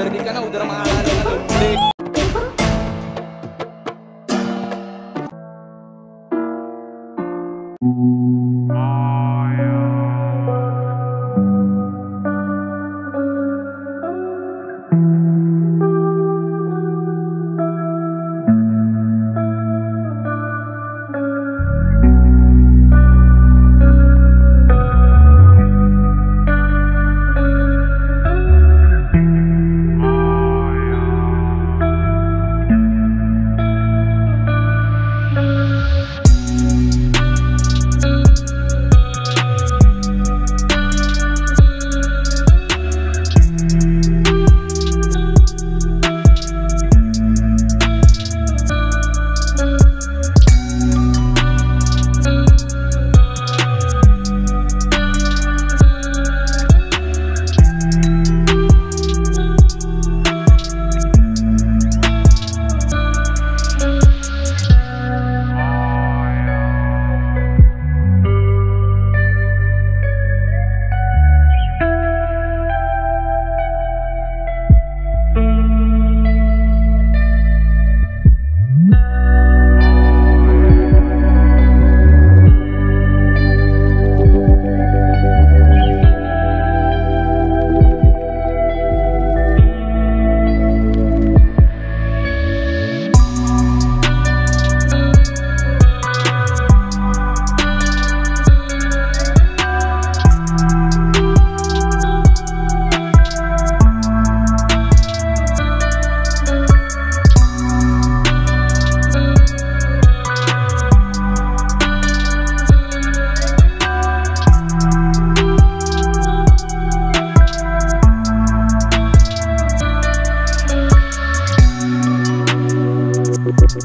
dari ka na, udah mahalaga